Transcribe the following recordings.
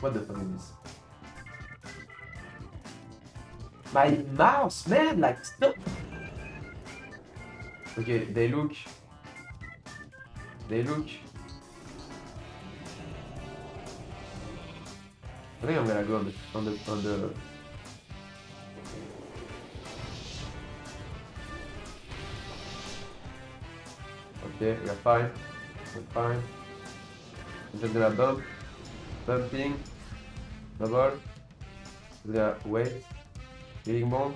What the fuck is this? My mouse, man, like stop. Okay, they look. They look. I think I'm gonna go on the on the on the. Okay, we're fine. We're fine. I'm just gonna bump. Bumping. Double. Gonna wait. Living bomb.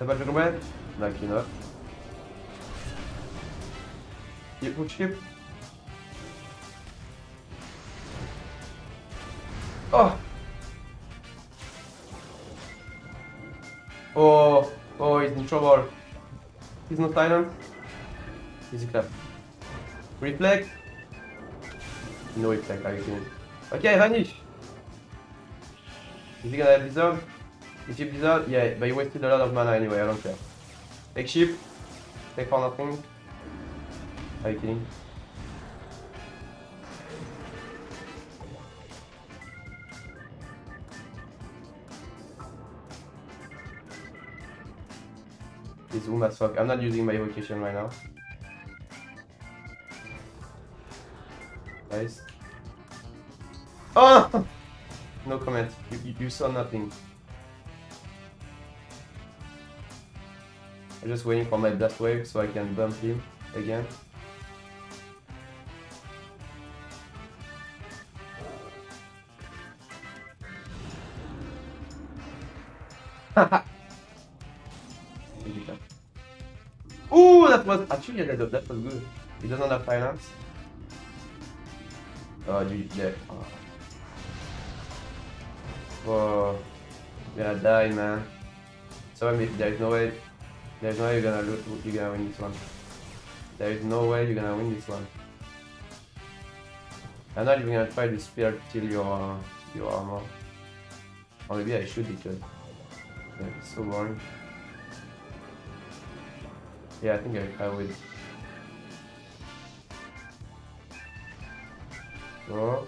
Double Juggerman. Like enough. Keep push keep. Oh! Oh, oh, he's in trouble. He's not silent. Easy clap. Reflect. No reflect, are you kidding? Okay, vanish. Is he gonna have Blizzard? Is he Blizzard? Yeah, but he wasted a lot of mana anyway, I don't care. Take ship. Take for nothing. Are you kidding? Zoom as fuck. I'm not using my evocation right now. Nice. Oh! No comment. You, you, you saw nothing. I'm just waiting for my blast wave so I can bump him again. Ooh, that was actually yeah, that, that was good. He doesn't have finance. Uh, oh, dude, yeah. Uh, oh. Whoa. You're gonna die, man. So I mean, there's no way. There's no way you're gonna lose. You're gonna win this one. There is no way you're gonna win this one. I'm not even gonna try to spear till your your armor. Or maybe I should because it's so boring. Yeah, I think I, I would. Oh.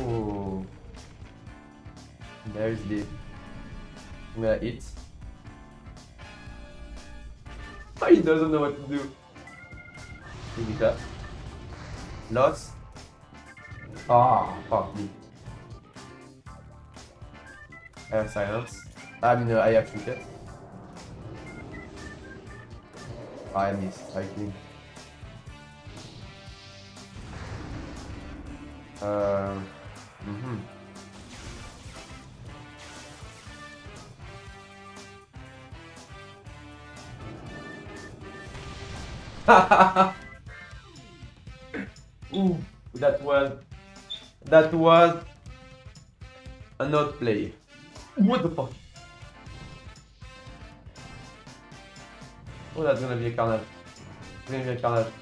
Ooh. There's the. I'm gonna eat. Oh, he doesn't know what to do. Give it up. Lost. Ah, fuck me. I have silence. I mean, uh, I have trinket. I missed, I think. Uh, mm-hmm. Ooh, that was that was a not play. What the fuck? Oh, that's gonna be a carnage. It's gonna be a carnage.